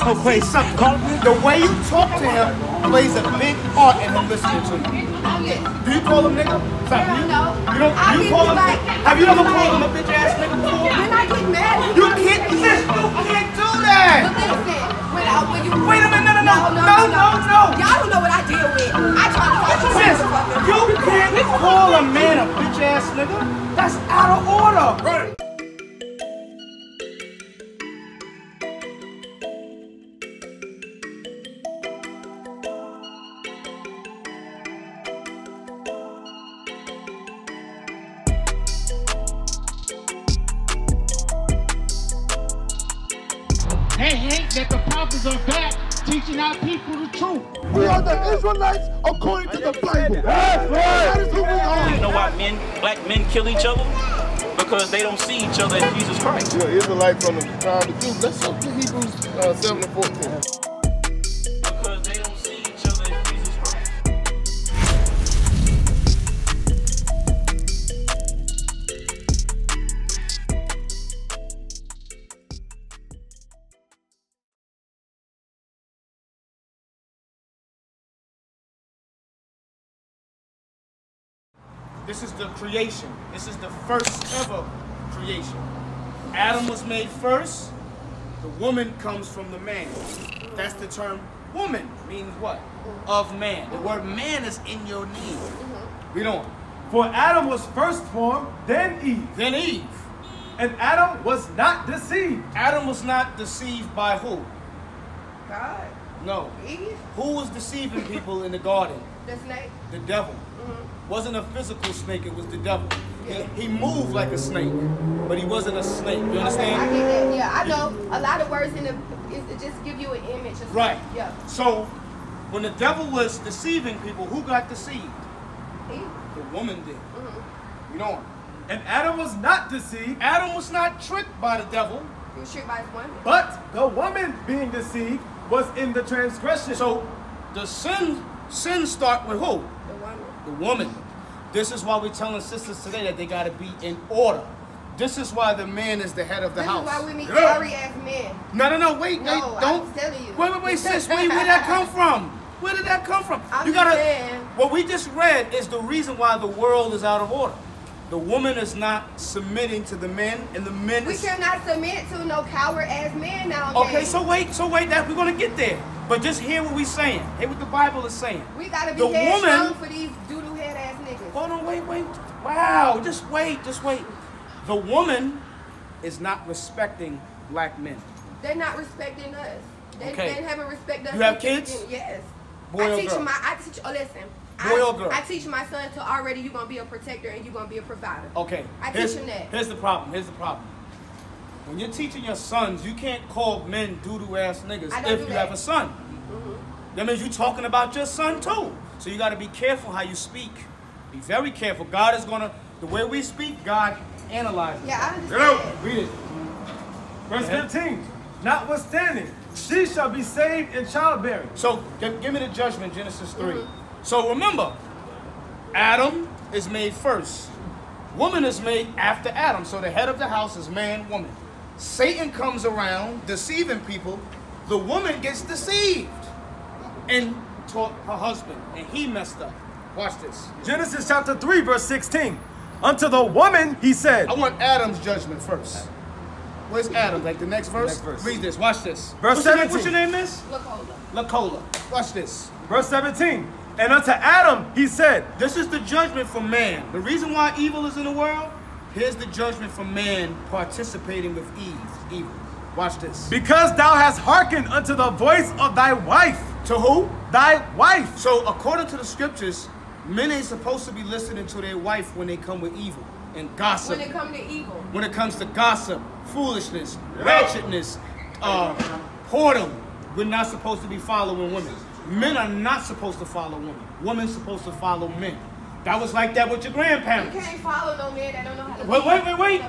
Wait, something. The way you talk to him plays a big part in him listening to you. Do you call him nigga? Stop. You, you don't. You call him? like- Have you ever called him a bitch ass nigga before? When I get mad, You can't. Sis, you can't do But that. listen, when I, when you Wait a minute, no, no, no, no, no, no, no. Y'all don't know what I deal with. I try to talk to you, Sis, you can't call a man a bitch ass nigga. That's out of order. Right. Israelites according to the Bible. That is who we are. You know why men, black men kill each other? Because they don't see each other as Jesus Christ. You're Israelites on the time of the Jews. Let's look to Hebrews uh, 7 and 14. This is the creation. This is the first ever creation. Adam was made first. The woman comes from the man. That's the term woman means what? Of man. The word man is in your name. Mm-hmm. Read on. For Adam was first formed, then Eve. Then Eve. And Adam was not deceived. Adam was not deceived by who? God, No. Eve, Who was deceiving people in the garden? the snake. The devil. Mm-hmm. Wasn't a physical snake, it was the devil. He, he moved like a snake, but he wasn't a snake. You Okay, I understand? get that. Yeah, I know. A lot of words in the is just give you an image. Of Right. Yeah. So, when the devil was deceiving people, who got deceived? Eve. The woman did. Mm-hmm. You know, And Adam was not deceived, Adam was not tricked by the devil. You was tricked by his woman. but the woman being deceived was in the transgression. So, the sin sin start with who? The woman. This is why we're telling sisters today that they got to be in order. This is why the man is the head of the This house. is why we meet Yeah. sorry ass men. No, no, no, wait, No, wait, I'm don't. telling you. Wait, wait, wait, sis, wait, where that come from? Where did that come from? I'm you gotta. saying. What we just read is the reason why the world is out of order. The woman is not submitting to the men, and the men We is. cannot submit to no coward ass man now. Okay, so wait, so wait, that we're gonna get there. But just hear what we're saying. Hear what the Bible is saying. we gotta be the woman- for these doodle head ass niggas. Hold on, wait, wait. Wow, just wait, just wait. The woman is not respecting black men. They're not respecting us. They, Okay. they haven't respected us. You have kids? Yes. Boy I teach girl? my. I teach. Oh, listen. Boy I, or girl? I teach my son to already you're gonna be a protector and you're gonna be a provider. Okay. I here's, teach him that. Here's the problem. Here's the problem. When you're teaching your sons, you can't call men doo-doo ass niggas if you that. have a son. Mm-hmm. That means you're talking about your son too. So you got to be careful how you speak. Be very careful. God is gonna the way we speak. God analyzes. Yeah, I Get understand. out. Read it. Verse Yeah. 15. Notwithstanding, she shall be saved in childbearing. So give, give me the judgment, Genesis 3. Mm-hmm. So remember, Adam is made first. Woman is made after Adam. So the head of the house is man, woman. Satan comes around deceiving people. The woman gets deceived and taught her husband, and he messed up. Watch this. Genesis chapter 3, verse 16. Unto the woman he said, I want Adam's judgment first. Where's Adam? Like the next verse? Next verse. Read this. Watch this. Verse what's your name, 17. what's your name, miss? Look, hold up. Lacola. Watch this. verse 17. And unto Adam he said, This is the judgment for man. The reason why evil is in the world, here's the judgment for man participating with Eve. Evil. Watch this. Because thou hast hearkened unto the voice of thy wife. To who? Thy wife. So according to the scriptures, men ain't supposed to be listening to their wife when they come with evil and gossip. When it comes to evil. when it comes to gossip, foolishness, ratchetness, uh, whoredom, we're not supposed to be following women. Men are not supposed to follow women. Women's supposed to follow men. That was like that with your grandparents. You can't follow no man that don't know how to Wait, wait, wait, wait.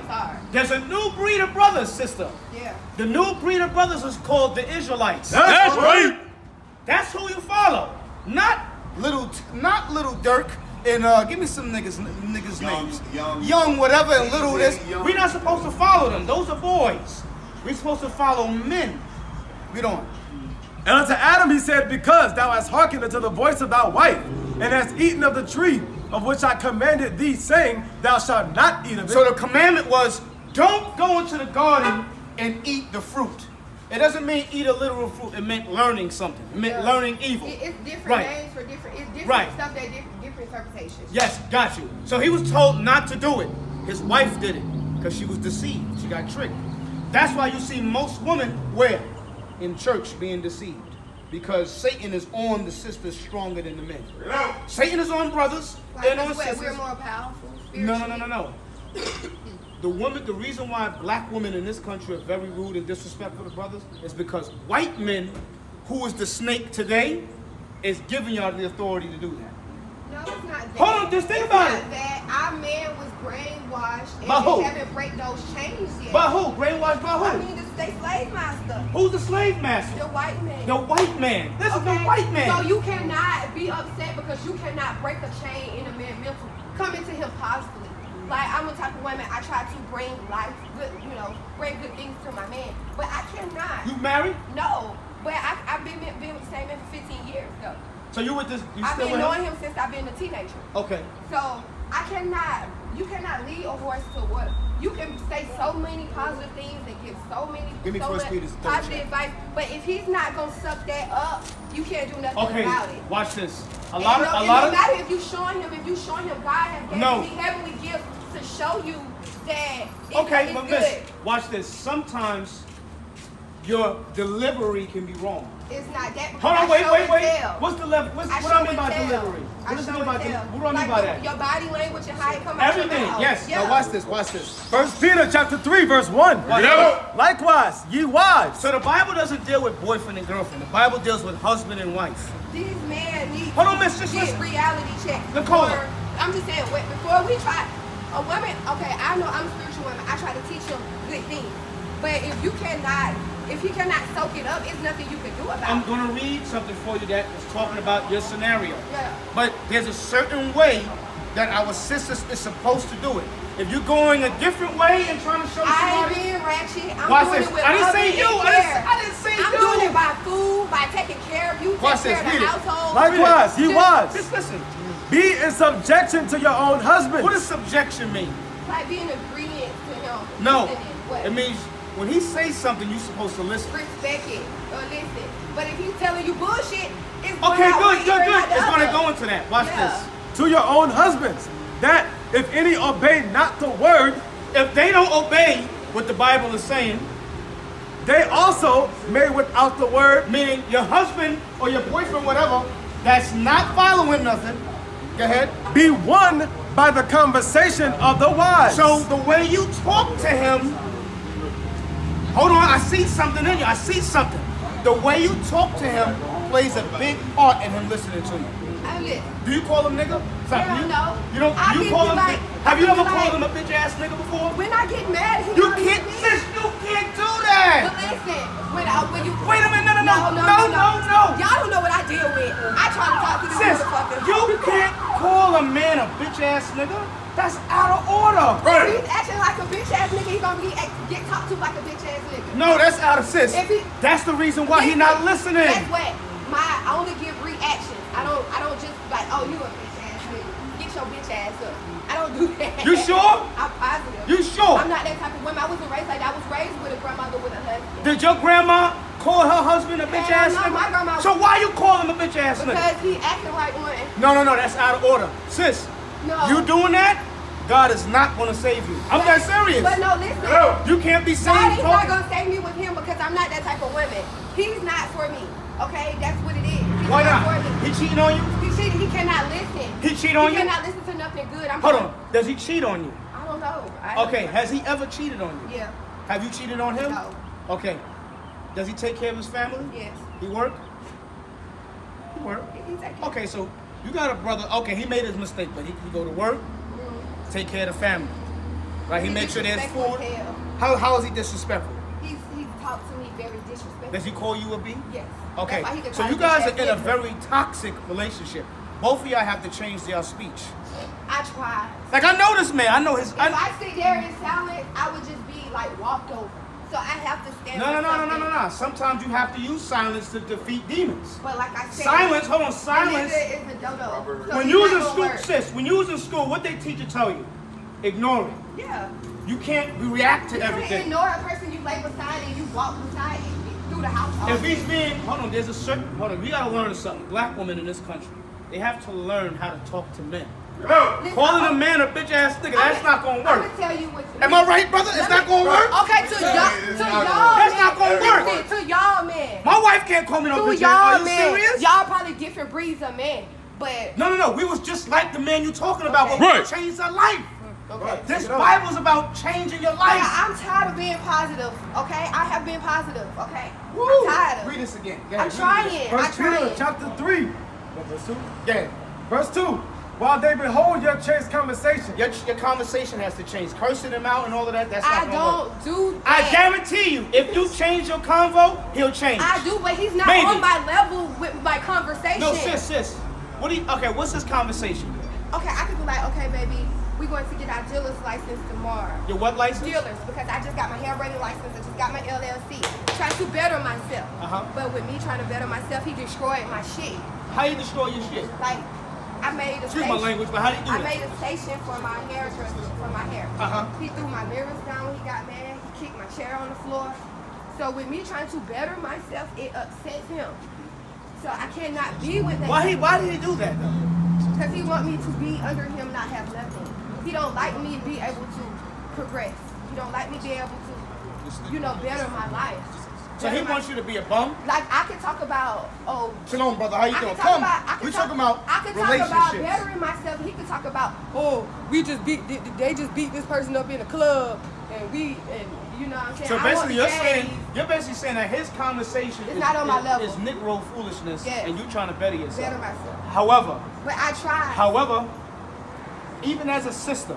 There's a new breed of brothers, sister. Yeah. The new breed of brothers is called the Israelites. That's right. That's who you follow. Not little, not little Durk. And uh, give me some niggas, niggas Young, names. young. young, whatever, and little this. Young. We're not supposed to follow them. Those are boys. We're supposed to follow men. Read on. And unto Adam he said, Because thou hast hearkened unto the voice of thy wife, and hast eaten of the tree of which I commanded thee, saying, Thou shalt not eat of it. So the commandment was don't go into the garden and eat the fruit. It doesn't mean eat a literal fruit. It meant learning something. It meant Yeah. learning evil. It- it's different Right. names for different. It's different Right. stuff that different, different interpretations. Yes, got you. So he was told not to do it. His wife did it because she was deceived. She got tricked. That's why you see most women where in church being deceived because Satan is on the sisters stronger than the men. Satan is on brothers Like, and on sisters. we're more powerful. No, no, no, no, no. The woman, the reason why black women in this country are very rude and disrespectful to brothers is because white men, who is the snake today, is giving y'all the authority to do that. No, it's not that. Hold on, just think It's about not it. That our man was brainwashed and By who? we haven't break those chains yet. By who? Brainwashed by I who? mean, the state slave master, Who's the slave master? the white man. The white man. This is the white man. So you cannot be upset because you cannot break a chain in a man mental. Come into him positively. Like I'm the type of woman I try to bring life, good, you know, bring good things to my man, but I cannot. you married? No, but I, I've been been with the same man for 15 years though. So you with this? You I've still been with knowing him? him since I've been a teenager. Okay. So I cannot, you cannot lead a horse to water. You can say so many positive things and give so many, Give me so much Peter's positive chapter. advice. But if he's not gonna suck that up, you can't do nothing Okay. about it. Watch this. A And lot no, of a it lot don't of matter if you showing him, if you showing him God has given No. me heavenly gifts to show you that it's, Okay, it's but good. miss, watch this. Sometimes your delivery can be wrong. It's not that. Hold on, wait, wait, wait. tell. What's the level? What's, I what show I mean by tell. delivery? I What does it mean by and delivery? What do I mean like by the- that? Your body language and how it come out your Everything. mouth. Yes. Yeah. Now watch this. Watch this. First Peter chapter 3, verse 1. Likewise, ye wives. So the Bible doesn't deal with boyfriend and girlfriend. The Bible deals with husband and wife. These men need Hold on, to miss, just get reality check. Nicole. Before, I'm just saying, wait, before we try, a woman, okay, I know I'm a spiritual woman. I try to teach them good things. But if you cannot, if he cannot soak it up, it's nothing you can do about I'm it. going to read something for you that is talking about your scenario. Yeah. But there's a certain way that our sisters is supposed to do it. If you're going a different way and trying to show I ain't being ratchet. I'm Watch doing this. it with I didn't love say you. I didn't- I didn't say I'm you. doing it by food, by taking care of you, Watch taking care this. of the household. Likewise, he Just- wives. just listen. Be in subjection to your own husband. What does subjection mean? Like being obedient to him. No. It means when he says something, you're supposed to listen. respect it or listen. But if he's telling you bullshit, it's going Okay, good, one good, good. It's going to go into that. Watch Yeah. this. to your own husbands, that if any obey not the word, If they don't obey what the Bible is saying, they also may without the word meaning your husband or your boyfriend, whatever, that's not following nothing, go ahead. be won by the conversation of the wise. So the way you talk to him, hold on, I see something in you. I see something. The way you talk to him plays a big part in him listening to you. I listen. Do you call him nigga? Hell you, no. You don't. I you call him. like- have you ever be called him a bitch ass nigga before? When I get mad, he You can't, sis. You can't do But that. listen, when, I, when you Wait a minute, no, no, no, no, no, no, no. Y'all don't know what I deal with. I try to talk to this Sis, motherfucker. you can't call a man a bitch ass nigga. That's out of order. If he's acting like a bitch ass nigga, he's gonna be get talked to like a bitch ass nigga. No, that's out of sis. If he- That's the reason why he not Listen, listening. Guess what? My I only give reactions. I don't I don't just like, oh you a bitch ass nigga. Get your bitch ass up. I don't do that. You sure? I'm positive. You sure? I'm not that type of woman. I wasn't raised like that. I was raised with a grandmother with a husband. Did your grandma call her husband a bitch ass no, nigga? my grandma- So why you call him a bitch ass nigga? Because he acting like one. No, no, no, that's out of order. Sis, No. you doing that? God is not gonna save you. I'm that serious. But no, listen. You can't be God saved. is not gonna save me with him because I'm not that type of woman. He's not for me. Okay, that's what it is. He's Why not not? He cheating on you? He cheated. He cannot listen. He cheat on he you? cannot listen to nothing good. I'm Hold gonna- on. Does he cheat on you? I don't know. I Okay, has he ever cheated on you? Yeah. Have you cheated on him? No. Okay. Does he take care of his family? Yes. He work? He work. Care. Okay, so you got a brother. Okay, he made his mistake, but he, he go to work, take care of the family. Right? He, He's makes sure there's food. hell. How, how is he disrespectful? He's he's talked to me very disrespectful. Does he call you a B? Yes. Okay, That's why he could so you guys are in a very toxic relationship. Both of y'all have to change their speech. I tried. Like I know this man. I know his. If I, I sit there in silence, I would just be like walked over. So I have to stand. No, no, no, no, no, no, no. Sometimes you have to use silence to defeat demons. But like I said, Silence, hold on, a silence. nigga is a dodo. So When you was in school, work. sis, when you was in school, what they teacher tell you? Ignore it. Yeah. You can't react to You can't everything. ignore a person you lay beside and you walk beside it through the house. If day. he's being, hold on, there's a certain, hold on, we gotta learn something. Black women in this country, they have to learn how to talk to men. Listen, Calling a I'm- man a bitch ass nigga, that's I'm- not gonna work. I'm work. gonna tell you what. Am I right, brother? It's not gonna work. Okay, to y'all, to y'all, That's men, not gonna work. listen, To y'all, man. My wife can't call me no To bitch ass. Are y'all, man. serious? Y'all probably different breeds of men, but No, no, no. We was just like the man you're talking about, but Right. we changed our life. okay. This Bible's about changing your life. I, I'm tired of being positive. Okay, I have been positive. Okay, Woo. I'm tired of. Read this again. Go I'm ahead, read trying. this. I'm First Peter trying. chapter 3. Verse 2. Go ahead. Verse 2. While they behold your chaste conversation. Your, your conversation has to change. Cursing him out and all of that, that's I not gonna work. don't do I guarantee you, if you change your convo, he'll change. I do, but he's not Maybe. on my level with my conversation. No, sis, sis. What do you, okay, what's this conversation? Okay, I could be like, okay, baby, we're going to get our dealer's license tomorrow. Your what license? Dealers, because I just got my hair braiding license, I just got my LLC. Trying to better myself. Uh-huh. But with me trying to better myself, he destroyed my shit. How you destroy your shit? Like, I made a Excuse station. my language, but how do you do I that? made a station for my hairdresser, for my hair. Uh-huh. He threw my mirrors down when he got mad. He kicked my chair on the floor. So with me trying to better myself, it upsets him. So I cannot be with that. Why he, why did he do that though? Because he want me to be under him, not have nothing. He don't like me to be able to progress. He don't like me to be able to, you know, better my life. So he wants you to be a bum? Like I can talk about, oh, Shalom, brother. How you doing? talk Come. about, I could we talk, talking about I could talk about bettering myself. He can talk about, oh, we just beat, they- just beat this person up in a club, and we, and you know what I'm saying. So basically, you're saying you're basically saying that his conversation It's is, not on my is, level. is Negro foolishness, Yes. and you trying to better yourself. better myself. However, But I try. however, even as a sister,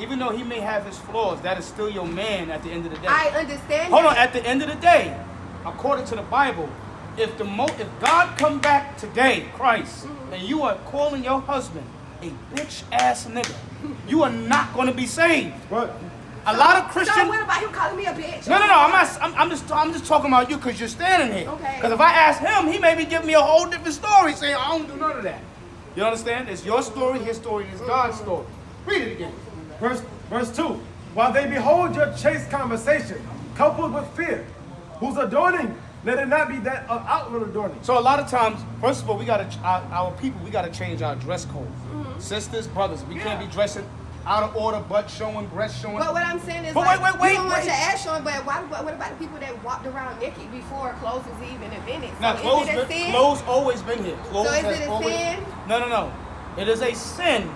even though he may have his flaws, that is still your man at the end of the day. I understand. Hold on, at the end of the day, according to the Bible, if the mo- if God come back today, Christ, Mm-hmm. and you are calling your husband a bitch ass nigga, you are not going to be saved. But A lot of So what about him calling me a bitch? No, no, no. I'm not. I'm, I'm just. I'm just talking about you because you're standing here. Okay. Because if I ask him, he may be giving me a whole different story, saying I don't do none of that. You understand? It's your story, his story, and it's God's story. Read it again. verse, verse 2. While they behold your chaste conversation, coupled with fear, whose adorning, let it not be that of outward adorning. So a lot of times, first of all, we gotta our, our people. We gotta change our dress code. Mm-hmm. Sisters, brothers, we can't be dressing out of order, butt showing, breast showing. But what I'm saying is, But like, wait, wait, wait, you don't want your ass showing, but why, what, what about the people that walked around naked before clothes was even invented? So Now, is clothes, it a been, sin? clothes always been here. Clothes So is it a always, sin? No, no, no. It is a sin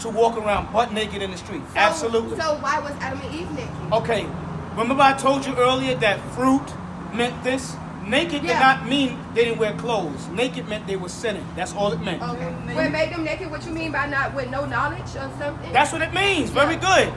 to walk around butt naked in the street. So- Absolutely. So why was Adam and Eve naked? Okay, remember I told you earlier that fruit meant this? Naked did not mean they didn't wear clothes. Naked meant they were sinning. That's all it meant. Okay. What made them naked? What you mean by not with no knowledge or something? That's what it means. Very good.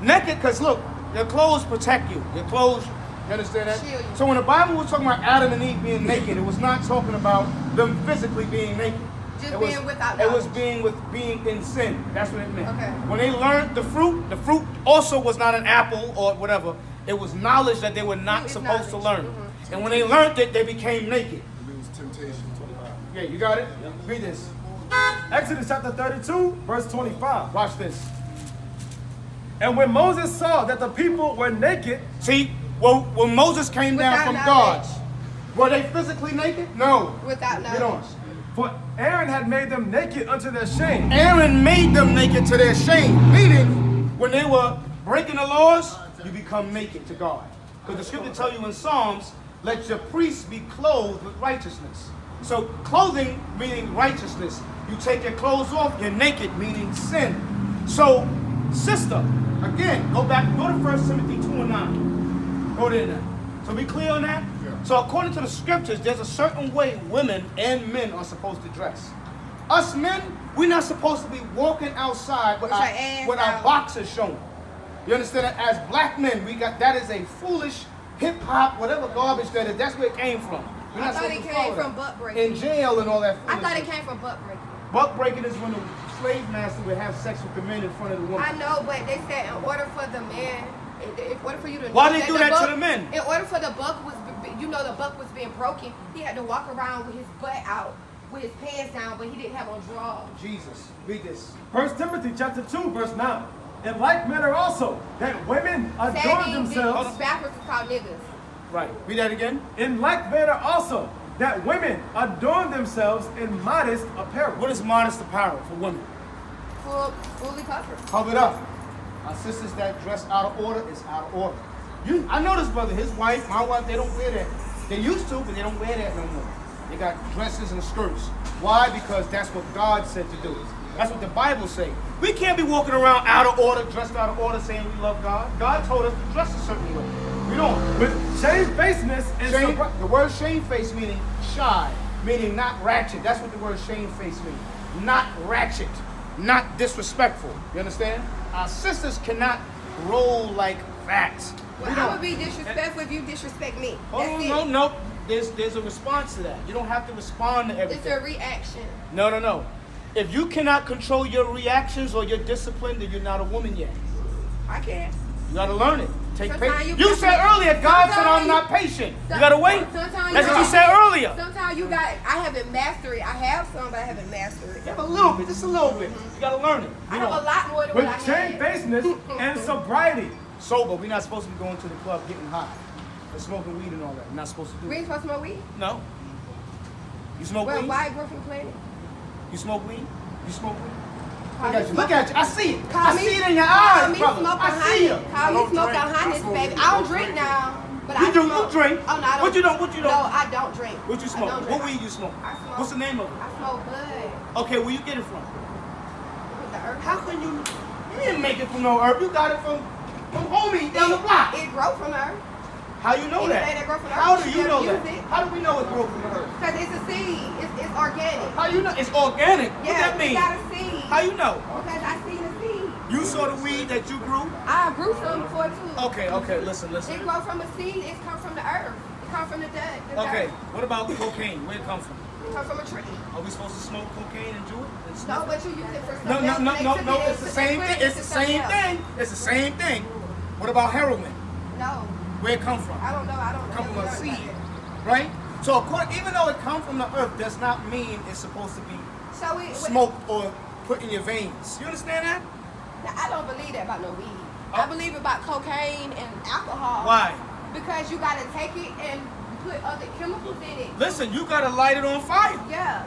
Naked, because look, your clothes protect you. Your clothes, you understand that? Shield you. So when the Bible was talking about Adam and Eve being naked, it was not talking about them physically being naked. Just it was, being without It was being with being in sin. That's what it meant. Okay. When they learned the fruit, the fruit also was not an apple or whatever. It was knowledge that they were not Fruit is supposed to knowledge. learn. Mhm. And when they learned it, they became naked. Lose temptation. 25. Yeah, you got it? Read this. Exodus chapter 32, verse 25. Watch this. And when Moses saw that the people were naked, See, well, when Moses came down from knowledge. God, were they physically naked? No. Without Get on. for Aaron had made them naked unto their shame. Aaron made them naked to their shame. Meaning, when they were breaking the laws, you become naked to God. Because the scripture tell you in Psalms, let your priests be clothed with righteousness. So clothing meaning righteousness. You take your clothes off, you're naked, meaning sin. So, sister, again, go back, go to 1 Timothy 2 and 9. Go there now. So be clear on that? Yeah. So according to the scriptures, there's a certain way women and men are supposed to dress. Us men, we're not supposed to be walking outside with, With our, your ass with our out. boxers showing. You understand that? As black men, we got that is a foolish hip hop, whatever garbage that is. That's where it came from. We're I thought it came from that. butt breaking. In jail and all that. I thought it came from butt breaking. Buck breaking is when the slave master would have sex with the men in front of the woman. I know, but they said in order for the man In, in order for you to Why know they do the that to buck- the men? In order for the buck was, you know, the buck was being broken. He had to walk around with his butt out, with his pants down, but he didn't have on drawers. Jesus, read this. First Timothy chapter 2, verse 9. In like manner also, that women adorn Sagging themselves. backwards is called niggas. Right. Read that again. In like manner also, that women adorn themselves in modest apparel. What is modest apparel for women? Full, fully covered. Cover it up. My sisters that dress out of order is out of order. You, I know this brother, his wife, my wife, they don't wear that. They used to, but they don't wear that no more. They got dresses and skirts. Why? Because that's what God said to do. That's what the Bible says. We can't be walking around out of order, dressed out of order, saying we love God. God told us to dress a certain way. We don't. With shamefacedness and Shame, surpri- the word shamefaced meaning shy, meaning not ratchet. That's what the word shamefaced means. Not ratchet, not disrespectful. You understand? Our sisters cannot roll like that. Well, I would be disrespectful if you disrespect me. Oh That's no, it. no. There's there's a response to that. You don't have to respond to everything. It's a reaction. No, no, no. If you cannot control your reactions or your discipline, then you're not a woman yet. I can't. You gotta learn it. Take patience. you You, said earlier, God said I'm not patient. You gotta wait. Sometimes That's what you said earlier. Sometimes you got. I haven't mastered it. I have some, but I haven't mastered it. You have a little bit, just a little bit. You gotta learn it. I You have a lot more than with what shamefacedness and sobriety. sober. We're not supposed to be going to the club getting high. and smoking weed and all that. We're not supposed to do We it. ain't supposed to smoke weed. No. You smoke Well, weed? why grow from planet? You smoke weed? You smoke weed? Look at you. Look at you. I see it. Call I me, see it in your call eyes, me brother. smoking I honey. see you. Call me smoking honey, baby. I don't drink now, but I You do. You drink. Oh no, I don't. What you don't? What you don't? No, I don't drink. What you I smoke? What drink. weed you smoke? I smoke. What's the name of it? I smoke bud Okay, where you get it from? with the herb. How can you? You didn't make it from no herb. You got it from from homie down the block. It grow from her. How you know that? that grow from the How do you know that? it. How do we know it grew from the herb? Cause it's a seed. It's, it's organic. How you know? It's organic. What Yeah, that mean? got a seed. How you know? Because I seen a seed. You saw the weed that you grew? I grew some before too. Okay, okay, listen, listen. It listen. grow from a seed. It come from the earth. It come from the dirt. The Okay, dirt. what about cocaine? Where it come from? It come from a tree. Are we supposed to smoke cocaine and do it? And No, but you use it for No, something no, no, no, no. this, It's the same thing. It's the same thing. It's the same thing. What about heroin? No, Where it come from? I don't know. I don't Come from a seed, right? So according, even though it come from the earth, does not mean it's supposed to be So it, smoked or put in your veins. You understand that? Now, I don't believe that about no weed. Oh. I believe about cocaine and alcohol. Why? Because you gotta take it and put other chemicals in it. Listen, you gotta light it on fire. Yeah.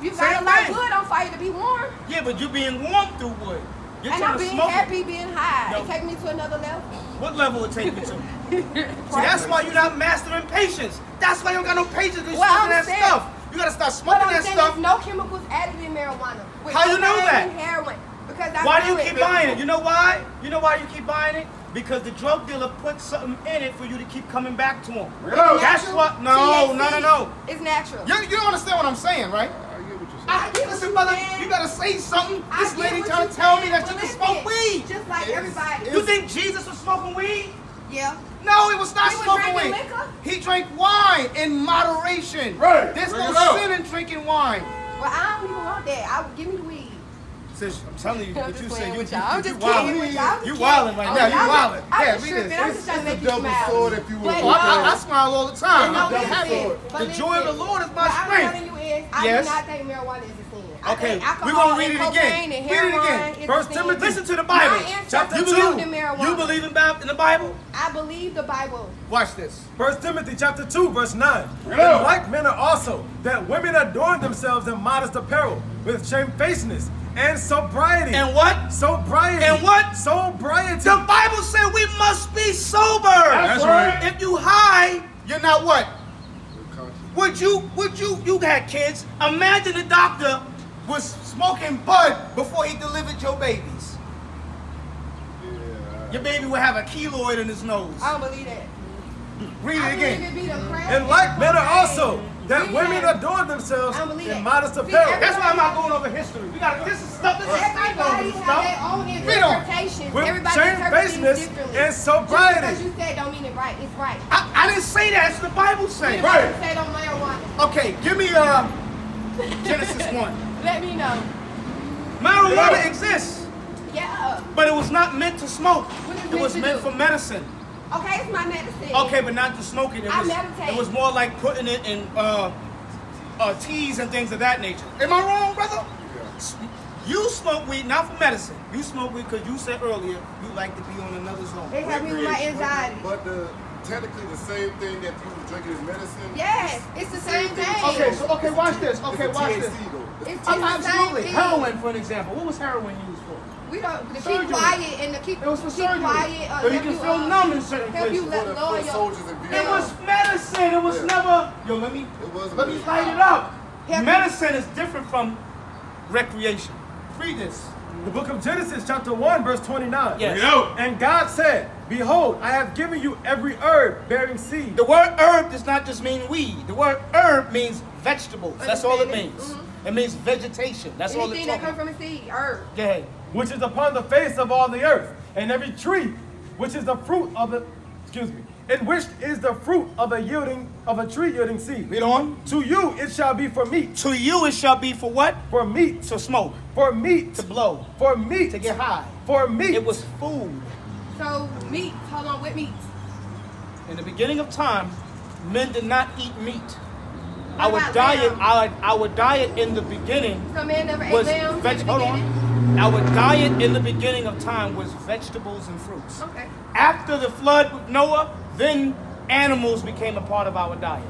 You Same gotta light thing. wood on fire to be warm. Yeah, but you're being warm through wood. You're and I'm being smoke happy it. being high. No. It take me to another level. What level it take you to? See, that's why you're not mastering patience. That's why you don't got no patience because Well, smoking I'm that saying- stuff. You gotta start But smoking I'm that stuff. there's no chemicals added in marijuana. With How you know cocaine that? heroin. Because I Why do you feel keep it. buying it? You know why? You know why you keep buying it? Because the drug dealer put something in it for you to keep coming back to him. It's That's natural. what. No, THC. no, no, no. It's natural. You, you don't understand what I'm saying, right? I get what you're saying. I get listen, what brother. you're gotta say something. This get lady trying to tell me that but you can smoke weed. Just like It's- everybody. You think Jesus was smoking weed? Yeah. No, he was not He was smoking drinking weed. liquor? He drank wine in moderation. Right. There's Bring no sin in drinking wine. Well, I don't even want that. I would give me the weed. Sis, I'm telling you, I'm what you playing say, you, with you, y'all. I'm you, you wildin'. kidding y'all. I'm You wildin' right now. You I'm wildin'. just- I'm Yeah, just read this. I'm It's, just trying to it's make a double smile. sword if you But will. Well, I, I no. smile all the time. No, I'm listen, happy. but The joy of the. Lord is my What I'm strength. telling you is, I Yes. do not think marijuana is a sin. I Okay, we're gonna read it again. cocaine Read it again. First. Timothy- Listen to the Bible. Chapter You two. believe, in marijuana. you believe in, in the Bible? I believe the Bible. Watch this. First Timothy chapter 2, verse 9. In Yeah. like manner also, that women adorn themselves in modest apparel, with shamefacedness and sobriety. And what? sobriety. And what? Sobriety. The Bible said we must be sober. That's right. If you high, you're not what? Would you, would you, you had kids. Imagine the doctor was smoking bud before he delivered your babies. Your baby would have a keloid in his nose. I don't believe that. Read it believe again. it be the crack in like better also, that We women have- adorn themselves I don't believe in modest apparel. every- That's why I'm not going over history. We got this is stuff. This is Everybody stuff. has their own Read on. interpretation. With Everybody interprets things shamefacedness differently. and sobriety. Just because you said don't mean it right. It's right. I, I didn't say that. It's the Bible saying. Right. Say don't marijuana. Okay, give me uh Genesis one. Let me know. Marijuana exists. Yeah. But it was not meant to smoke. What is It meant was to meant do? for medicine. Okay, it's my medicine. Okay, but not to smoke it. It I was, meditate. it was more like putting it in uh, uh, teas and things of that nature. Am I wrong, brother? S- You smoke weed not for medicine. You smoke weed because you said earlier you like to be on another zone. They help me with my anxiety. But the technically the same thing that people drinking is medicine. Yes, it's the same thing. Okay, so okay, watch this. Okay, it's watch this. though. It's, it's the absolutely. Heroin, for an example. What was heroin used for? We don't to Surgery. keep quiet and to keep It was for keep surgery. quiet. Uh, So you can you, feel uh, numb in certain help you places. let For the lower foot soldiers in It was medicine. It was Yeah. never. Yo, let me It was let me medicine. light it up. Yeah. Medicine is different from recreation. Read this. The book of Genesis, chapter 1, verse 29. Yes. And God said, Behold, I have given you every herb bearing seed. The word herb does not just mean weed. The word herb means vegetables. That's all it Understand it? means. It means vegetation. That's all it's Anything that talking comes about. from a seed, herb. Yeah. which is upon the face of all the earth, and every tree, which is the fruit of the, excuse me, in which is the fruit of a yielding of a tree yielding seed. Read on. To you it shall be for meat, To you it shall be for what? for meat, To smoke, for meat, to blow, for meat, to get high. for meat. It was food. So meat. Hold on, with meat. In the beginning of time, men did not eat meat. What Our diet, lamb? our, our diet in the beginning So man never ate was lambs veg- the hold beginning. on. Our diet in the beginning of time was vegetables and fruits. Okay. After the flood with Noah, then animals became a part of our diet.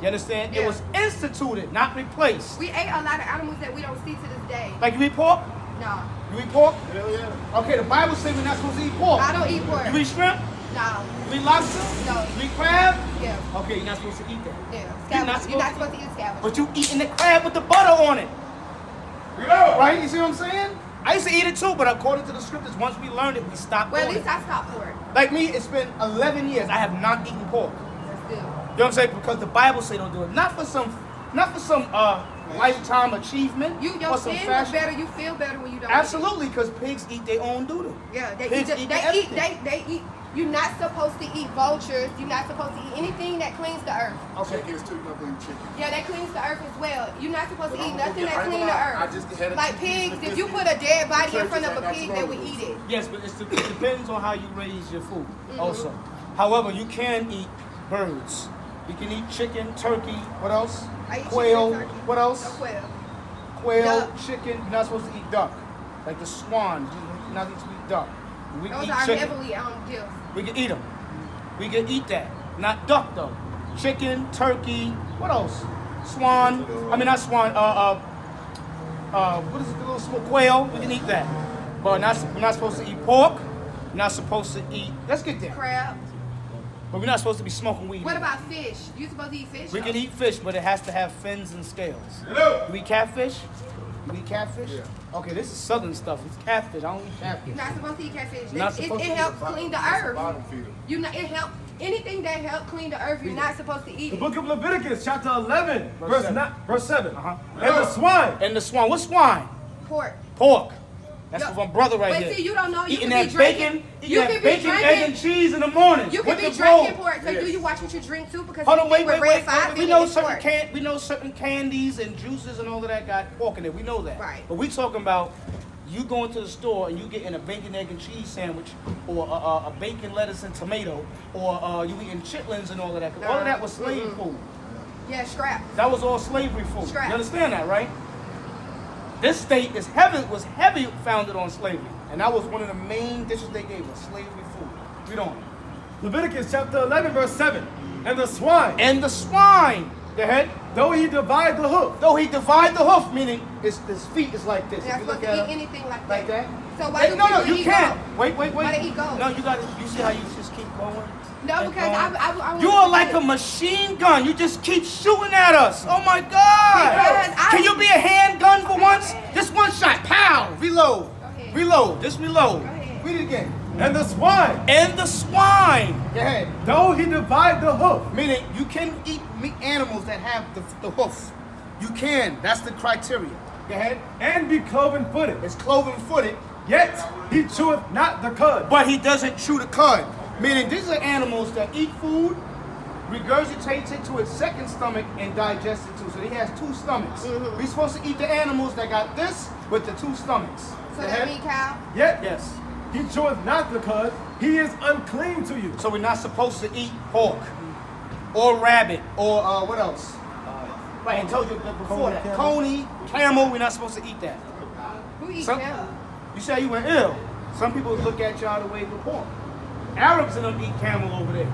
You understand? It was instituted, not replaced. We ate a lot of animals that we don't see to this day. Like you eat pork? No, You eat pork? Hell yeah. Okay, the Bible says we're not supposed to eat pork. I don't eat pork. You eat shrimp? No, You eat lobster? No. You eat crab? yeah, Okay, you're not supposed to eat that. yeah. You're not Scavenge. You're not supposed supposed to eat scavenge. But you eating the crab with the butter on it. Right? You see what I'm saying? I used to eat it too, but according to the scriptures, once we learned it, we stopped Well, at least it. I stopped pork. Like me, it's been 11 years. I have not eaten pork. That's good. You know what I'm saying? Because the Bible say don't do it. Not for some, not for some uh, lifetime achievement You or your some skin fashion. better. You feel better when you don't. eat. Absolutely, because pigs eat their own doodle. Yeah, they Pigs eat. The, eat they eat. They they eat. You're not supposed to eat vultures. You're not supposed to eat anything that cleans the earth. Okay. Chickens too, not eating chicken. Yeah, that cleans the earth as well. You're not supposed But to eat I'm nothing that cleans the ain't gonna lie, earth. I just had a like pigs, of if you put a dead body in front of a pig, you they would eat it. Yes, but it's, it depends on how you raise your food. Mm-hmm. Also, however, you can eat birds. You can eat chicken, turkey. What else? I eat chicken Quail. and turkey. What else? No quail. Quail, Duck. chicken. You're not supposed to eat duck. Like the swan, you're not supposed to eat duck. We Those eat are chicken. heavily um gifts. We can eat them. We can eat that. Not duck though. Chicken, turkey. What else? Swan. I mean not swan. Uh, uh, uh, what is it? The little small quail. We can eat that. But not, we're not supposed to eat pork. We're not supposed to eat. Let's get there. Crab. But we're not supposed to be smoking weed. What about fish? You supposed to eat fish? We though? can eat fish, but it has to have fins and scales. Hello. You eat catfish? You eat catfish? Yeah. Okay, this is southern stuff. It's catfish. I don't eat catfish. You're not supposed to eat catfish. Not It, it, supposed it to. helps clean the earth. Bottom feeder. You not, it help anything that helps clean the earth. You're not supposed to eat The book of Leviticus, chapter 11, Verse verse, seven. ni- verse 7. Uh-huh. And the swine, And the swine. What swine? Pork. Pork. That's Yo, my brother right but here. see, you don't know. You eating that bacon, eating You that can be bacon, drinking. egg, and cheese in the morning. You can with be the drinking pork. So Yes. do you watch what you drink too? Because Hold on, wait, wait, wait. wait. We know certain can, we know certain candies and juices and all of that got pork in it. We know that. Right. But we talking about you going to the store and you getting a bacon, egg, and cheese sandwich, or a, a, a bacon, lettuce, and tomato, or uh, you eating chitlins and all of that. 'Cause all of that was slave Mm-mm. food. Yeah, scrap. That was all slavery food. Scrap. You understand that, right? This state is heavy was heavy founded on slavery, and that was one of the main dishes they gave us: slavery food. Read on. Leviticus chapter 11, verse 7. And the swine, And the swine, the head, though he divide the hoof, though he divide the hoof, meaning his, his feet is like this. You're If not you supposed look to at eat him, anything like that. like that. So why Hey, do no, no, you eat can't. goat? Wait, wait, wait. Why did he go? No, you got to You see how you just keep going? No, because going? I, I, I You are like a machine gun. You just keep shooting at us. Oh my God! Because I- Can you be a handgun for once? Just one shot. Pow! Reload. ahead. Reload. Just reload. Go. Read it again. and the swine, And the swine. Go ahead. though he divide the hoof, Meaning you can eat meat animals that have the, the hoof. You can. That's the criteria. Go ahead. and be cloven footed, It's cloven footed, yet he cheweth not the cud. but he doesn't chew the cud. Meaning these are animals that eat food, regurgitates it to its second stomach and digests it too. So he has two stomachs. Mm-hmm. We're supposed to eat the animals that got this with the two stomachs. So The that cow? Yet Yes. he cheweth not the cud, he is unclean to you. So we're not supposed to eat pork or rabbit or uh, what else? Right, I told you before Coney, that. camel. Coney, camel, we're not supposed to eat that. Who eats Some- camel? You say you went ill. Some people look at y'all the way you pork. Arabs and them eat camel over there.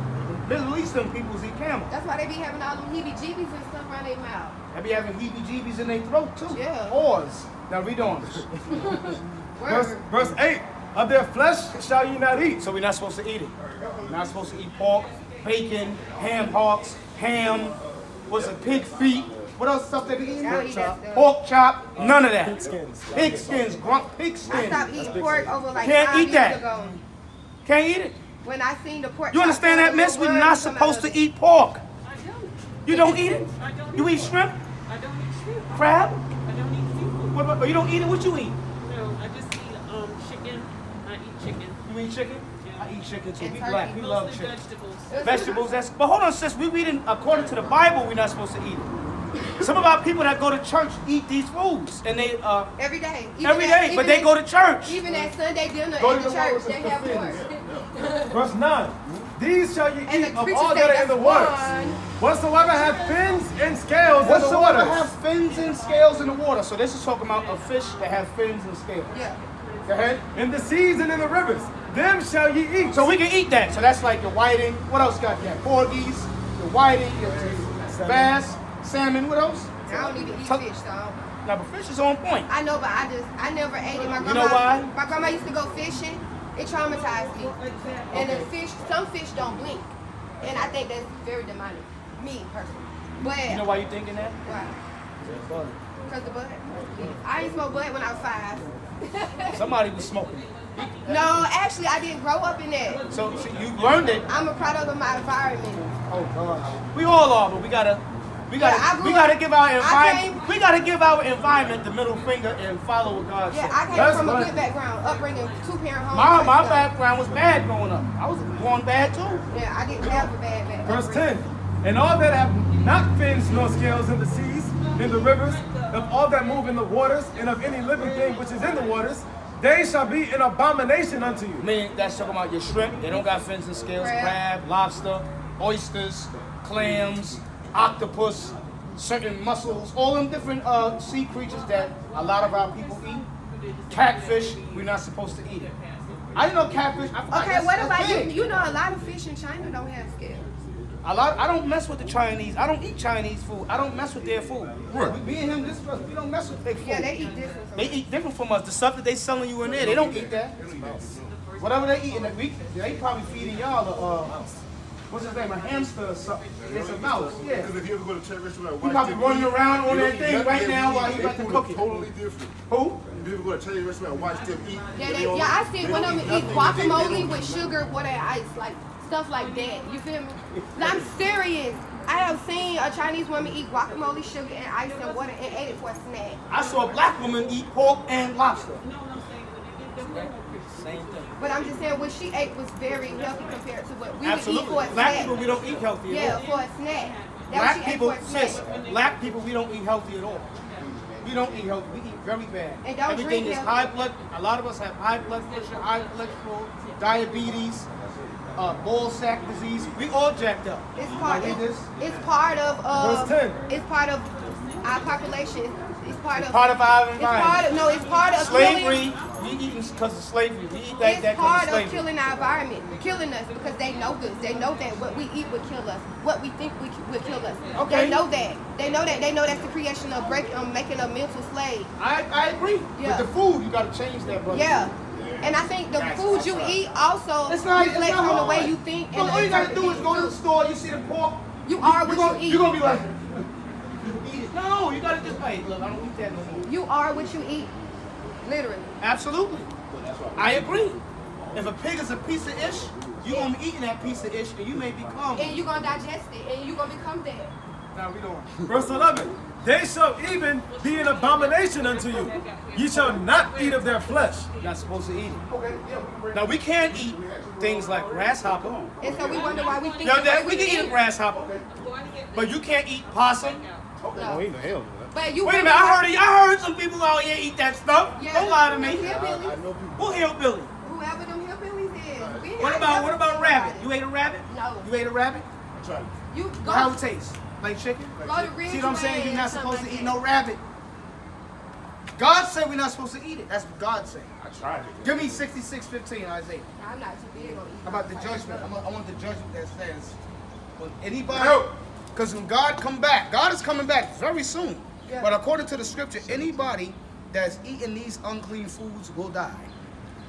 Middle Eastern peoples eat camel. That's why they be having all them heebie-jeebies and stuff around their mouth. They be having heebie-jeebies in their throat too. Yeah. Oars. Now read on. Verse, verse 8 Of their flesh shall ye not eat. So we're not supposed to eat it. We're not supposed to eat pork, bacon, ham hocks, ham, what's it, pig feet. What else stuff they be eating? I don't eat that stuff. Pork chop, uh, none of that. Pig skins. Pig skins, grunt, pig skins. I stopped eating pork over like Can't five eat years that. ago. Can't eat it. When I seen the pork You understand that, miss? We're not worms come out supposed to eat pork. I don't. You don't eat it? I don't You eat eat shrimp, I don't eat shrimp. crab? I don't eat seafood. What about, oh, you don't eat it? What you eat? No, I just eat um chicken. I eat chicken. You eat chicken? I eat chicken too. And We turkey. black. We love chicken. vegetables. Vegetables, that's, but hold on, sis. We reading, according to the Bible, we're not supposed to eat it. Some of our people that go to church eat these foods, and they, uh, Every day. Even every at- day, but they at- go to church. Even at Sunday dinner Go at to the the church, they have pork. Verse 9 These shall ye And eat of all that are in the waters. Whatsoever have fins and scales in the Whatsoever have fins and scales in the water. So this is talking about a fish that have fins and scales. Yeah. Go ahead. In the seas and in the rivers, them shall ye eat. So we can eat that. So that's like your whiting. What else got that? Porgies, your whiting, your bass, salmon. What else? I don't even eat Tuck- fish, so. Now, but fish is on point. I know, but I just, I never ate it. My grandma, You know why? My grandma used to go fishing. It traumatized me. And the fish, some fish don't blink. And I think that's very demonic. Me, personally. But, You know why you thinking that? why? Because the bud. I ain't smoked bud when I was five. Somebody was smoking. No, actually, I didn't grow up in that. So, so you learned it. I'm a product of my environment. Oh gosh. We all are, but we gotta, we gotta, grew we gotta give our environment. We gotta give our environment the middle finger and follow what God Yeah, said. I came That's from a good background, upbringing, two parent home. My my stuff. background was bad growing up. I was born bad too. Yeah, I didn't have a bad background. Verse 10 And all that have not fins nor scales in the seas, in the rivers, of all that move in the waters, and of any living thing which is in the waters, they shall be an abomination unto you. Meaning that's talking about your shrimp. They don't got fins and scales. Crab. Crab, lobster, oysters, clams, octopus, certain mussels, all them different uh, sea creatures that a lot of our people eat. Catfish, we're not supposed to eat it. I didn't know catfish. I forgot Okay, that's- what about you? You know a lot of fish in China don't have scales. A lot. I don't mess with the Chinese. I don't eat Chinese food. I don't mess with their food. Right. We, me and him, this person, we don't mess with their food. Yeah, they eat different. from They us. eat different from us. The stuff that they selling you in there, they don't eat that. Whatever they eating, we, they probably feeding y'all a, uh, what's his name, a hamster or something. It's a mouse, yeah. Because if you ever go to Chinese restaurant, He probably running around on that thing right now while he about to cook it. Totally different. Who? If you ever go to Chinese restaurant and watch them eat, Yeah, they they, don't- yeah, I see they one of them eat nothing. They- they guacamole with sugar, water, and ice, like stuff like that. You feel me? I'm serious. I have seen a Chinese woman eat guacamole, sugar, and ice and water and ate it for a snack. I saw a black woman eat pork and lobster. No, what I'm saying, when they get them Same thing. But I'm just saying what she ate was very healthy compared to what we would eat for a snack. Black people, we don't eat healthy at yeah, all. for a snack. That Black people, sis, black people, we don't eat healthy at all. We don't eat healthy. We eat very bad. And don't Everything is healthy. high blood. A lot of us have high blood pressure, high cholesterol, diabetes, uh, ball sack disease. We all jacked up. It's part. It's, it's part of. Uh, Verse 10. It's part of our population. It's part of. part of our It's part environment. of. No, it's part of Slavery, Killing, we eating because of slavery. We eat like it's that part of of killing our environment, killing us because they know this. They know that what we eat would kill us. What we think we will kill us. Okay. They know that. They know that. They know that's the creation of break, um, making a mental slave. I, I agree. Yeah. With the food, you got to change that, brother. Yeah. And I think the That's- food you right. eat also It's not, it's reflects not on the way you think. Look, all you gotta do is go to the store, you see the pork. You are you're what gonna, you eat. You're gonna be like, eat. No, you gotta just, hey, look, I don't eat that no more. You are what you eat. Literally. Absolutely. I agree. If a pig is a piece of ish, you're gonna be eating that piece of ish and you may become. And you're gonna digest it and you're gonna become that. Now we doing. Verse 11. They shall even be an abomination unto you. Ye shall not eat of their flesh. You're not supposed to eat it. Now we can't eat things like grasshopper. And so we wonder why we think Now, the that, way we can eat a grasshopper, but you can't eat possum. No. ain't no hell. But you Wait a minute, I why- heard I heard some people out here eat that stuff. Yeah, Don't lie to them me. hillbillies, Who hillbilly? Whoever them hillbillies is. We What ain't about never what about seen rabbit? You ate a rabbit? No. You ate a rabbit? You go, How it taste? Like chicken? go to See what I'm saying? You're not or something supposed to eat that. no rabbit. God said we're not supposed to eat it. That's what God said. I tried it. Give me 66:15, Isaiah. I'm not too big on eating. How about the outside judgment? I stuff. want, I want the judgment that says when anybody, No. Because when God come back, God is coming back very soon. Yeah. But according to the scripture, anybody that's eating these unclean foods will die.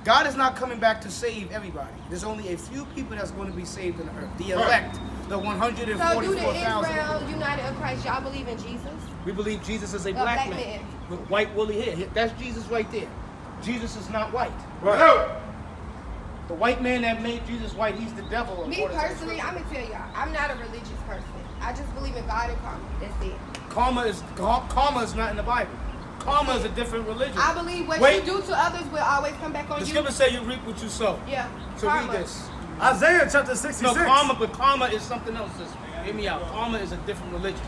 God is not coming back to save everybody. There's only a few people that's going to be saved on the earth. The elect, the 144,000. So do the Israel United of Christ, y'all believe in Jesus? We believe Jesus is a A black, black man, man. with white woolly hair. That's Jesus right there. Jesus is not white. No. The white man that made Jesus white, he's the devil. Me according to the personally. I'm gonna tell y'all, I'm not a religious person. I just believe in God and karma. That's it. Karma is karma is not in the Bible. Karma is a different religion. I believe what Wait. you do to others will always come back on The you. scripture say you reap what you sow. Yeah. So karma. read this. Isaiah chapter 66. No, karma, but karma is something else. Sister. Hear me out. Karma is a different religion.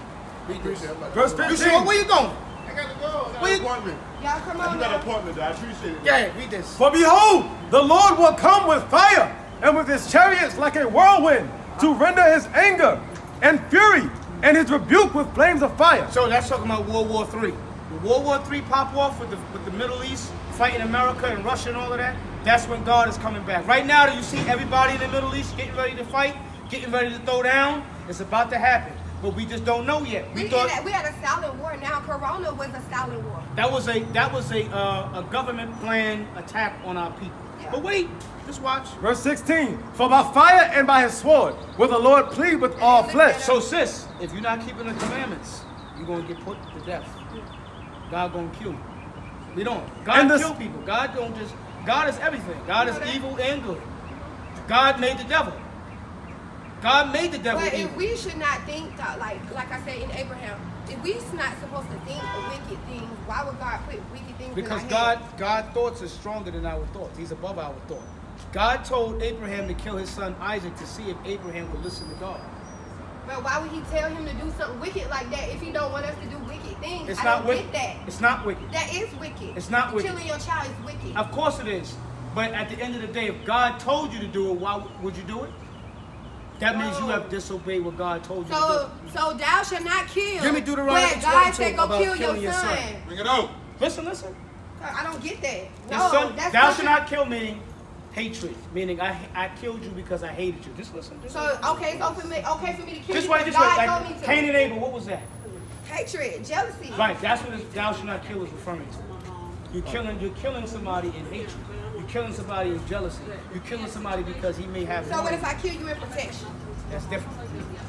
Read this. Verse You 15. sure? Where you going? I gotta go. I got Wait. an appointment. Y'all come I on got an appointment. though. I appreciate it. Yeah, read this. For behold, the Lord will come with fire and with his chariots like a whirlwind to render his anger and fury and his rebuke with flames of fire. So that's talking about World War Three. When World War Three pop off with the with the Middle East fighting America and Russia and all of that, that's when God is coming back. Right now, do you see everybody in the Middle East getting ready to fight, getting ready to throw down? It's about to happen, but we just don't know yet. We, We in thought that, we had a silent war. Now Corona was a silent war. that was a that was a uh, a government planned attack on our people. Yeah. But wait, just watch. Verse 16. For by fire and by his sword will the Lord plead with all flesh. So sis, if you're not keeping the commandments, you're gonna get put to death. God gonna kill you. We don't. God And this- kill people. God don't just. God is everything. God is evil and good. God made the devil. God made the devil But if we should not think that, like, like I said in Abraham, if we's not supposed to think of wicked things, why would God put wicked things Because in our God, head? God thoughts are stronger than our thoughts. He's above our thought. God told Abraham to kill his son Isaac to see if Abraham would listen to God. But why would He tell him to do something wicked like that if He don't want us to do wicked things? It's I not wicked. that. It's not wicked. That is wicked. It's not wicked. Killing your child is wicked. Of course it is. But at the end of the day, if God told you to do it, why would you do it? That means you have disobeyed what God told you So, to so thou shall not kill. Give me Deuteronomy But God 22 said go about kill killing your your son. son. Bring it out. Listen, listen. I don't get that. Your No, son, that's thou not shalt not kill, meaning hatred, meaning I I killed you because I hated you. Just listen. Just, So okay, so for me, okay for me to kill just you wait, because just wait. God told me Like to. Cain and Abel, what was that? Hatred, jealousy. Right, that's what this thou shalt not kill is referring to. You're killing, you're killing somebody in hatred. Killing somebody in jealousy. You're killing somebody because he may have. So what if I kill you in protection? That's different.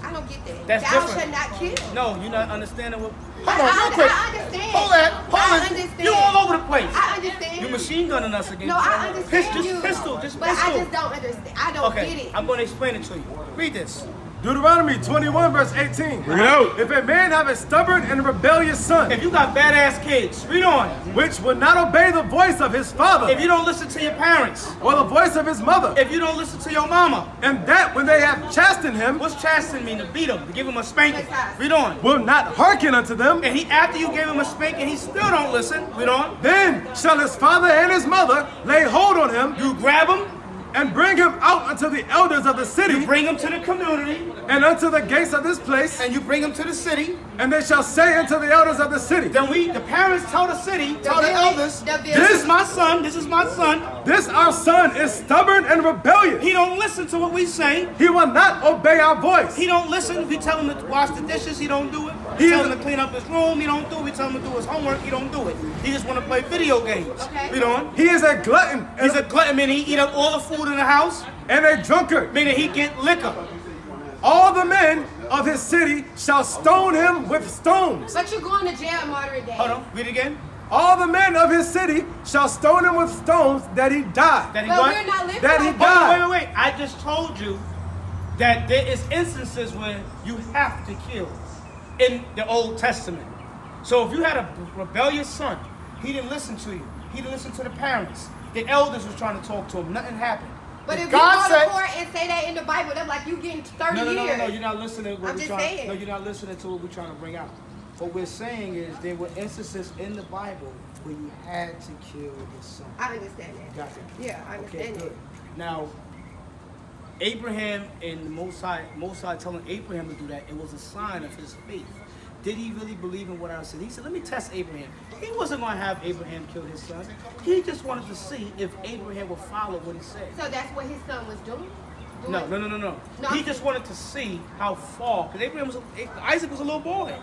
I don't get that. That's thou different. shall not kill. No, you're not understanding what. I, Hold on, I, real quick. I understand. Hold that. Hold I understand. You all over the place. I understand. You machine gunning us again. No, I understand Pist- just you. pistol, just but pistol. I just don't understand. I don't okay, get it. I'm going to explain it to you. Read this. Deuteronomy 21 verse 18. Bring it out. If a man have a stubborn and rebellious son, If you got badass kids, read on. which will not obey the voice of his father If you don't listen to your parents, or the voice of his mother, if you don't listen to your mama, and that when they have chastened him, what's chasten mean? To beat him, to give him a spanking. Read on. will not hearken unto them, And he, after you gave him a spanking, he still don't listen. Read on. then shall his father and his mother lay hold on him You grab him, and bring him out unto the elders of the city you bring him to the community, and unto the gates of this place, and you bring him to the city. and they shall say unto the elders of the city, Then we, the parents, tell the city, tell the village- elders, the this is my son, this is my son. This our son is stubborn and rebellious. He don't listen to what we say. He will not obey our voice. He don't listen. We tell him to wash the dishes. He don't do it. He We tell him to clean up his room. He don't do it. We tell him to do his homework. He don't do it. He just want to play video games. Okay. Read on. He is a glutton He's a glutton, meaning he eat up all the food in the house, and a drunkard. meaning he get liquor. All the men of his city shall stone him with stones. But you're going to jail moderate day. Hold on. Read it again. All the men of his city shall stone him with stones that he die. That he But what? we're not living That he like Hold on, died. wait, wait, wait. I just told you that there is instances where you have to kill. In the Old Testament. So if you had a rebellious son, he didn't listen to you. He didn't listen to the parents. The elders was trying to talk to him. Nothing happened. But if God you go said, to court and say that in the Bible, they're like you getting 30 no, no, no, no, years. no, you're not listening to what I'm we're just trying. saying. No, you're not listening to what we're trying to bring out. What we're saying is there were instances in the Bible where you had to kill your son. I understand that. Gotcha. Yeah, I Okay, understand good. that. Now, Abraham and the Most High, Most High telling Abraham to do that, it was a sign of his faith. Did he really believe in what I said? He said, let me test Abraham. He wasn't going to have Abraham kill his son. He just wanted to see if Abraham would follow what he said. So that's what his son was doing? doing? No, no, no, no, no. No, He just wanted to see how far, because Abraham was, a, Isaac was a little boy.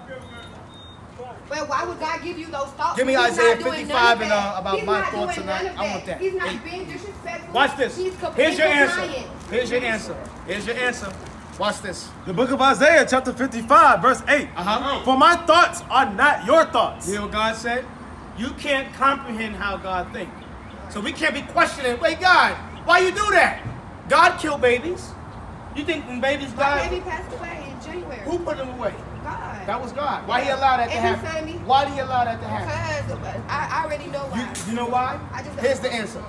But why would God give you those thoughts? Give me Isaiah not doing 55 and, uh, about He's my thoughts tonight. I want that. He's not being disrespectful. Watch this. He's Here's your answer. compliant. Here's your answer. Here's your answer. Watch this. The book of Isaiah, chapter 55, verse 8. Uh-huh. For my thoughts are not your thoughts. You hear what God said? You can't comprehend how God thinks. So we can't be questioning, wait, God, why you do that? God killed babies. You think when babies My die, baby passed away in January. who put them away? God. That was God. Why he allowed that to And his happen? family. Why did he allow that to happen? Because I, I already know You, why. you know why? I just- Here's the answer.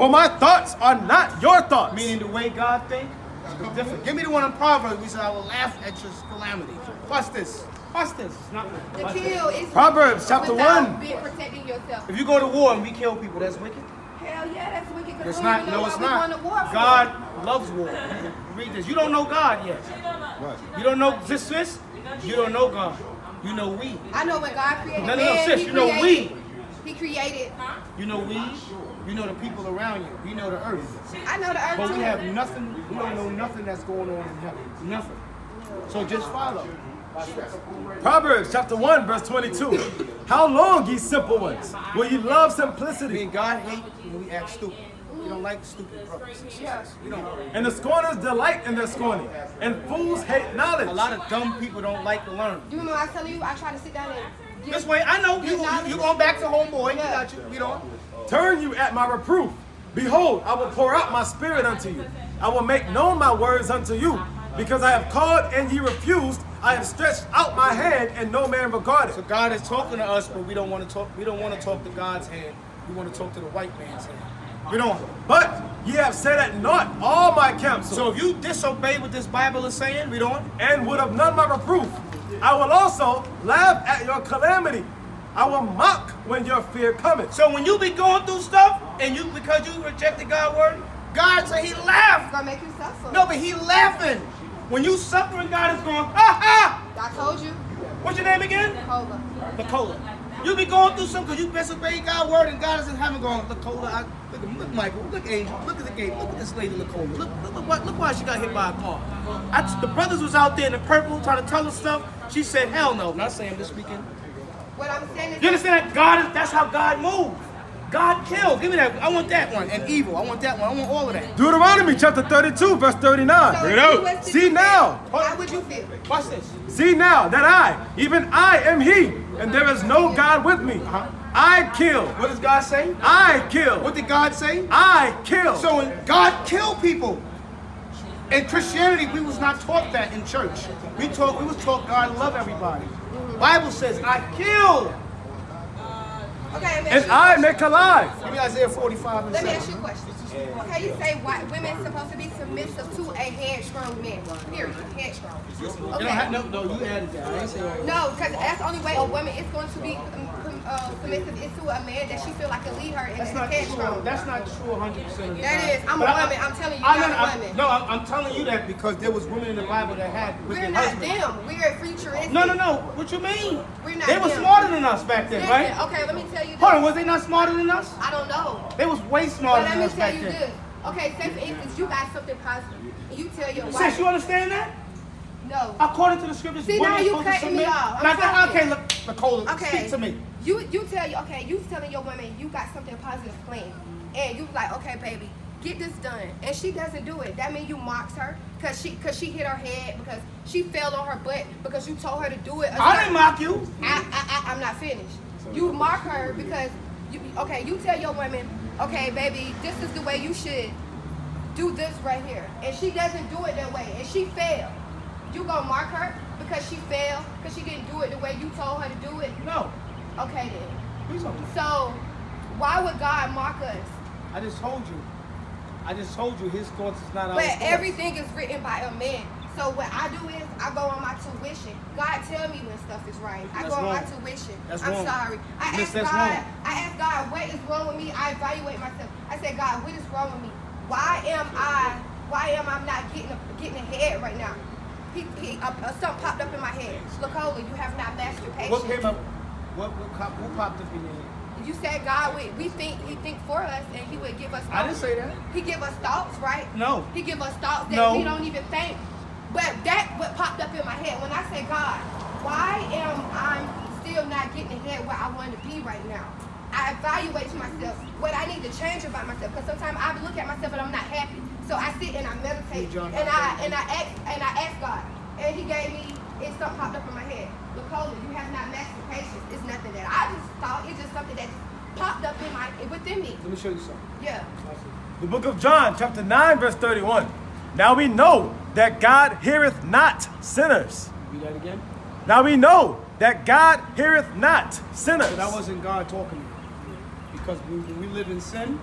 For my thoughts are not your thoughts. Meaning the way God thinks is different. Give me the one in Proverbs. We said, I will laugh at your calamity. Watch this. Watch this. It's not The watch this. kill is Proverbs chapter 1. protecting yourself. If you go to war and we kill people, that's wicked. Hell yeah, that's wicked. It's not. don't even know No, it's not. going to war for. God loves war. Read this. You don't know God yet. You don't know this. This. You don't know God. You know we. I know when God created No, no, no, sis, you know created, He created. You know we. You know the people around you. You know the earth. I know the earth But too. we have nothing. We don't know nothing that's going on in heaven. Nothing. So just follow. Proverbs chapter 1, verse 22. How long, ye simple ones, will ye love I simplicity? mean, God hate when we act stupid. We don't like stupid brothers and sisters. We don't. And the scorners delight in their scorning, and fools hate knowledge. A lot of dumb people don't like to learn. You know, I tell you I try to sit down and This way, I know you. get You, you going back to homeboy? You Yeah. got you. We don't. Turn you at my reproof. Behold, I will pour out my spirit unto you. I will make known my words unto you. Because I have called and ye refused, I have stretched out my hand and no man regarded. So God is talking to us, but we don't want to talk. We don't want to talk to God's hand. We want to talk to the white man's hand. We don't. But ye have said at naught all my counsel, So if you disobey what this Bible is saying, we don't. and would have none my reproof. I will also laugh at your calamity. I will mock when your fear cometh. So when you be going through stuff and you because you rejected God's word, God said He laughed. gonna make you suffer. No, but He laughing. When you suffering, God is going, ha ha. I told you. What's your name again? Cola. Lacola. You be going through something because you disobeyed God's word and God is in heaven going, Lacola, I, look, at- look Michael, look Angel, look at the gate, look at this lady Lacola. Look, look, look, what, look why she got hit by a car. I, the brothers was out there in the purple trying to tell her stuff. She said, hell no. Not saying this weekend. What I'm saying is You understand that God is, that's how God moves. God kills. Give me that. I want that one. And evil. I want that one. I want all of that. Deuteronomy chapter 32, verse 39. So Bring it out. See now, that, How would you feel? Watch this. see now that I, even I am he, and there is no God with me. Uh-huh. I kill. What does God say? I kill. What did God say? I kill. So when God killed people. In Christianity, we was not taught that in church. We taught we was taught God love everybody. Bible says, I kill. Uh, okay, let me ask and you a I question. make alive. Give me Isaiah 45 and Let me ask you a question. Okay, you say white women supposed to be submissive to a headstrong man. Period. Headstrong. You don't Okay. have, no, no, you added that. I ain't say that. No, because that's the only way a woman is going to be um, um, submissive is to a man that she feel like can lead her and That's not true. That's not true 100% of the time. That is. I'm a But I- woman. I'm telling you, I you're know- not a I'm- woman. No, I'm, I'm telling you that because there was women in the Bible that had with We're not them. We're futuristic. No, no, no. What you mean? We're not They were them. smarter than us back then, Listen, right? okay, let me tell you this. Hold on, was they not smarter than us? I don't know. They was way smarter But let than me us tell back you then. this. Okay, say for instance, you got something positive, you tell your wife, you understand that? No. According to the scriptures, See, women now are you supposed to cutting me submit. off. I'm Now, talking. okay, look, Nicola, Okay. speak to me. You you tell you okay, you telling your woman you got something positive planned, and you like okay, baby, get this done, and she doesn't do it. That means you mocked her because she because she hit her head because she fell on her butt because you told her to do it. a I certain- didn't mock you. I, I, I, I'm not finished. You mock her because you okay. You tell your woman, okay, baby, this is the way you should do this right here, and she doesn't do it that way, and she failed. You gonna mark her because she failed because she didn't do it the way you told her to do it? No. Okay then. So, why would God mark us? I just told you. I just told you his thoughts is not our But everything is written by a man. So what I do is I go on my tuition. God tell me when stuff is right. I That's go on my tuition. That's I'm wrong. sorry. I Miss, ask God. wrong. I ask God what is wrong with me. I evaluate myself. I say, God, what is wrong with me? Why am I? Why am I not getting getting ahead right now? He, he, uh, uh, something popped up in my head. Lacola, you have not mastered patience. What came up? What what, what popped up in your head? You said God would. We think He think for us, and He would give us. I didn't say that. He give us thoughts, right? No. He give us thoughts that No. we don't even think. But that what popped up in my head when I say, God, why am I still not getting ahead where I want to be right now? I evaluate myself, what I need to change about myself. Because sometimes I look at myself and I'm not happy. So I sit and I meditate and I and I ask and I ask God. And he gave me it's something popped up in my head. Lacola, you have not mastered patience. It's nothing that I just thought. It's just something that just popped up in my within me. Let me show you something. Yeah. The book of John, chapter 9, verse 31. Now we know that God heareth not sinners. Read that again. Now we know that God heareth not sinners. So that wasn't God talking to you. Because when when we live in sin,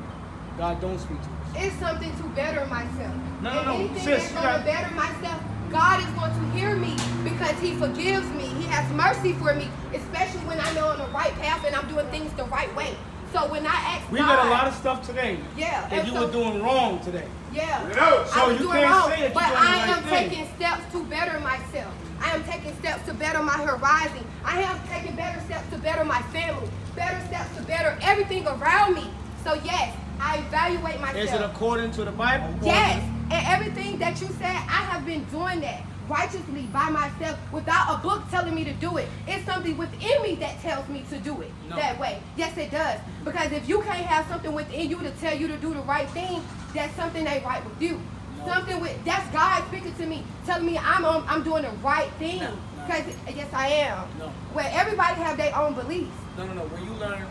God don't speak to us. It's something to better myself. No, no, and no, anything sis, that's going to better myself, God is going to hear me because He forgives me. He has mercy for me, especially when I know I'm on the right path and I'm doing things the right way. So when I ask We God, got a lot of stuff today Yeah, that and you so- were doing wrong today. yeah, So I was you doing can't wrong, say that but you're doing I right am thing. taking steps to better myself. I am taking steps to better my horizon. I am taking better steps to better my family, better steps to better everything around me. So yes, I evaluate myself. Is it according to the Bible? Yes, and everything that you said, I have been doing that righteously by myself without a book telling me to do it. It's something within me that tells me to do it No. that way. Yes, it does. Because if you can't have something within you to tell you to do the right thing, that's something ain't right with you. Something with that's God speaking to me, telling me I'm on, I'm doing the right thing. No, no. Because yes, I am. No. Where everybody have their own beliefs. No, no, no. When you learn,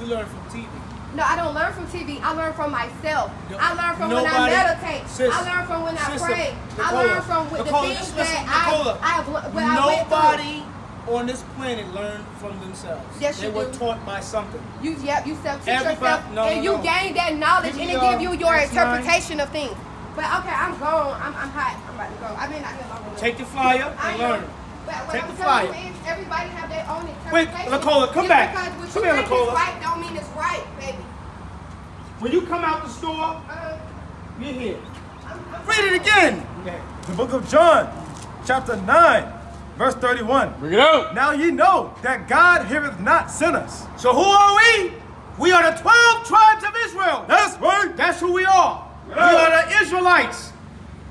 you learn from TV. No, I don't learn from TV. I learn from myself. No- I learn from when I meditate. Sis- I learn from when I sister, pray. I learn from with Nicola, the things listen, that Nicola, I, I have le- what I. Nobody on this planet learned from themselves. Yes, they you were do. taught by something. You yep, you self teach yourself, no, and you no, no. gain that knowledge, and it give you your interpretation of things. But okay, I'm gone. I'm, I'm hot. I'm about to go. I've been out here long enough. Take the flyer I and know. learn. But what Take I'm the telling flyer. you is everybody have their own interpretation. Wait. Lacola, come Just back. Because what Come you here, think Lacola. is right don't mean it's right, baby. When you come out the store, Uh, you're here. I'm, I'm Read it again. Okay. The book of John, chapter 9, verse 31. Bring it out. Now ye know that God heareth not sinners. So who are we? We are the 12 tribes of Israel. That's right. That's who we are. We are the Israelites.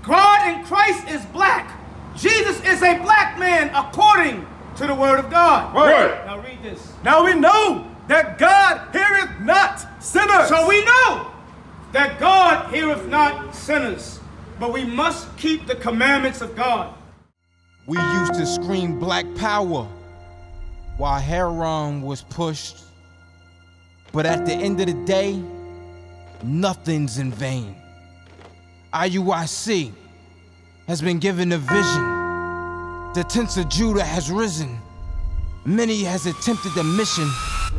God in Christ is black. Jesus is a black man according to the word of God. Right. Now read this. Now we know that God heareth not sinners. So we know that God heareth not sinners, but we must keep the commandments of God. We used to scream black power while heroin was pushed. But at the end of the day, nothing's in vain. IUIC has been given a vision. The tents of Judah has risen. Many has attempted the mission,